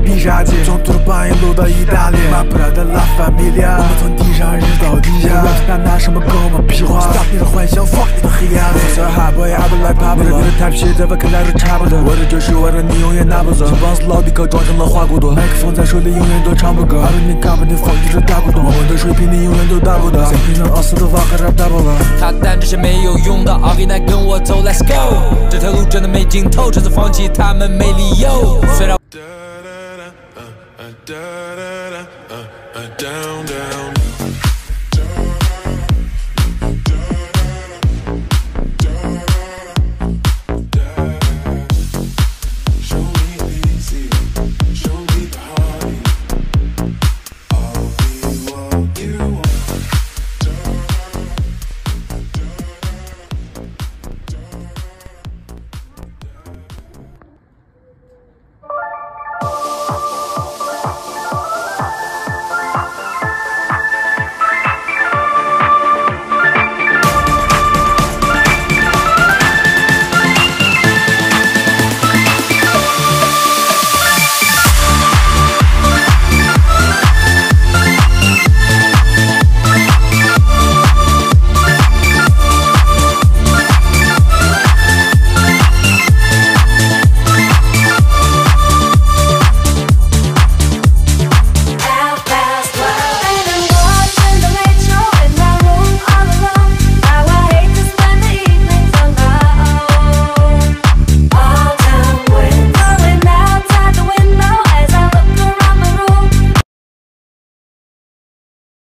必杀技，从土巴一路到意大利，马普拉的拉法米利亚，我们从地上日到地下，那拿什么跟我们屁话？Stop 你的幻想，fuck 你的黑暗。我是 hot boy，I be like Pablo，你的 type shit 在我看来都差不多，我的就是我的，你永远拿不走。这帮子老迪克装成了花骨朵，麦克风在手里永远都唱不够。阿伦你干不你放弃这大古董，我们的水平你永远都达不到。在平常奥斯的瓦和这大包了。他但这些没有用的，奥比奈跟我走，Let's go。这条路真的没尽头，这次放弃他们没理由。虽然。Uh, uh, uh, down, down.